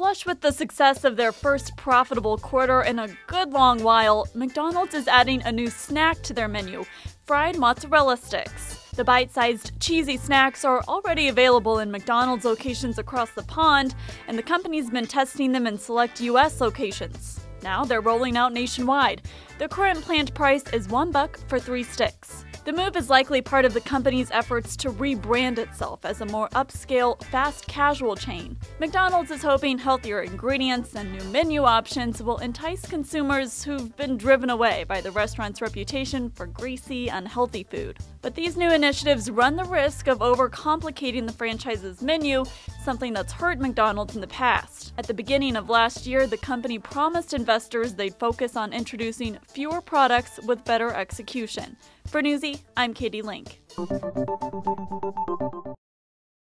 Flush with the success of their first profitable quarter in a good long while, McDonald's is adding a new snack to their menu fried mozzarella sticks. The bite sized cheesy snacks are already available in McDonald's locations across the pond, and the company's been testing them in select US locations. Now they're rolling out nationwide. The current planned price is one buck for three sticks. The move is likely part of the company's efforts to rebrand itself as a more upscale, fast casual chain. McDonald's is hoping healthier ingredients and new menu options will entice consumers who've been driven away by the restaurant's reputation for greasy, unhealthy food. But these new initiatives run the risk of overcomplicating the franchise's menu, something that's hurt McDonald's in the past. At the beginning of last year, the company promised investors they'd focus on introducing fewer products with better execution. For Newsy, I'm Katie Link.